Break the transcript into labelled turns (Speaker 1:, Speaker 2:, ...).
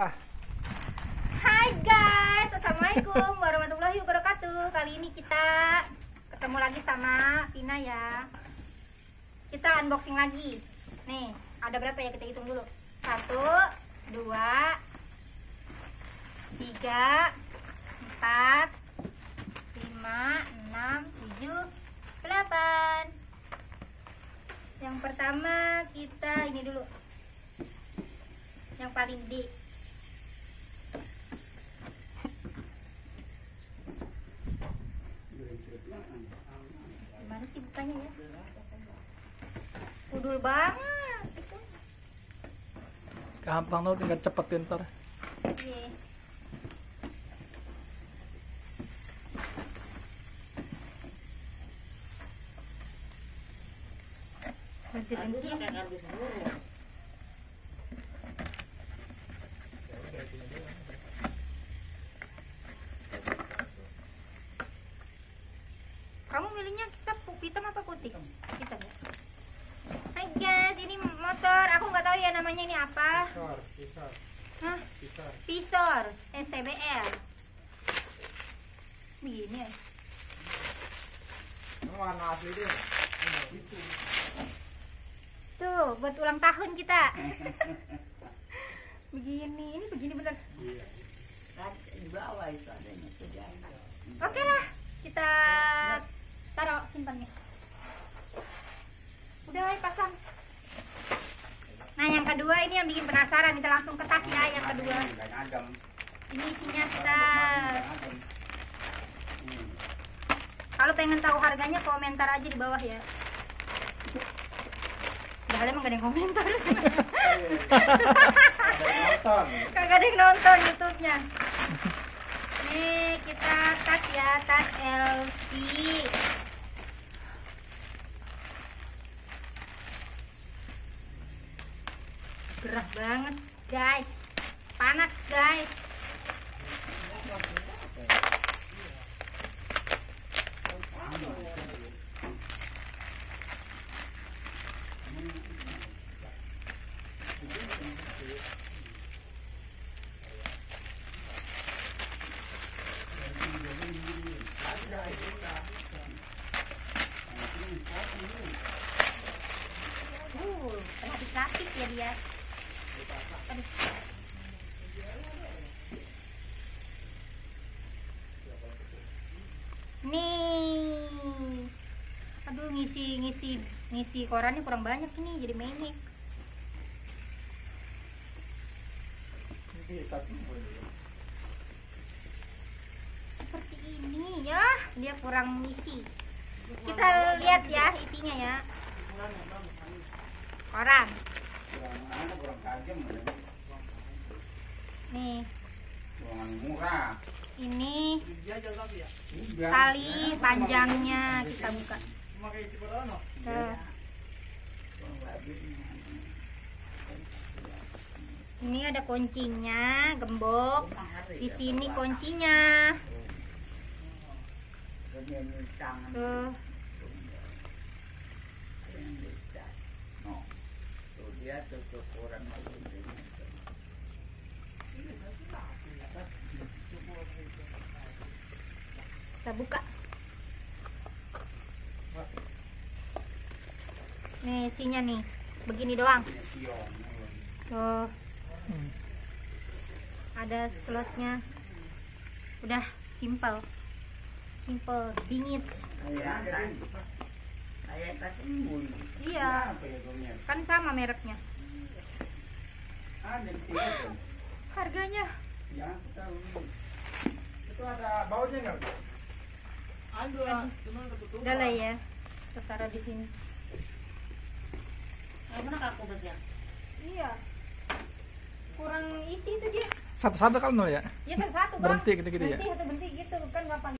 Speaker 1: Hai guys, assalamualaikum warahmatullahi wabarakatuh. Kali ini kita ketemu lagi sama Tina ya. Kita unboxing lagi. Nih, ada berapa ya kita hitung dulu? Satu, dua, tiga, empat, lima, enam, tujuh, delapan. Yang pertama kita ini dulu. Yang paling gede. Bukanya ya? Udul banget. itu.
Speaker 2: gampang tuh tinggal cepetin ntar
Speaker 1: Iya. Berhenti-henti. Kamu milihnya kita pu- hitam apa putih? Hitam ya. Hai guys, ini motor. Aku nggak tahu ya namanya ini apa.
Speaker 2: pisor pisor
Speaker 1: Hah?
Speaker 2: pisor
Speaker 1: Pisor SCBR. Begini ya.
Speaker 2: warna asli dia
Speaker 1: Tuh, buat ulang tahun kita. begini, ini begini bener.
Speaker 3: di bawah itu adanya.
Speaker 1: Oke lah, kita taruh simpannya. Udah, ayo pasang. Nah, yang kedua ini yang bikin penasaran. Kita langsung ke tas ya, yang kedua. Ini isinya tas. Kalau pengen tahu harganya komentar aja di bawah ya. Padahal emang gak ada yang komentar. Kagak ada yang nonton YouTube-nya. Nih kita tas ya, tas LV. Gerah banget, guys. Panas, guys. Uh, ya dia. Nih. Aduh ngisi ngisi ngisi korannya kurang banyak ini jadi
Speaker 2: tas
Speaker 1: Seperti ini ya, dia kurang ngisi. Kita lihat ya isinya ya. Koran. Nih,
Speaker 3: murah.
Speaker 1: ini tali panjangnya kita buka. Tuh. Ini ada kuncinya, gembok. Di sini kuncinya. Tuh.
Speaker 3: Dia orang lagi.
Speaker 1: Kita buka. Nih isinya nih. Begini doang. Tuh. Ada slotnya. Udah simple. Simple, bingit.
Speaker 3: Kayak tas embun.
Speaker 1: Iya,
Speaker 3: ya
Speaker 1: kan sama mereknya.
Speaker 3: Ada.
Speaker 1: Harganya
Speaker 3: Ya, tahu.
Speaker 2: itu ada baunya nggak
Speaker 1: udah lah ya. Kita taruh di sini.
Speaker 3: Mana aku bagian?
Speaker 1: Iya. Kurang isi itu dia.
Speaker 2: satu-satu kalau nol ya
Speaker 1: Ya satu-satu, Bang.
Speaker 2: berhenti gitu gitu ya
Speaker 1: Berhenti atau berhenti gitu kan gampang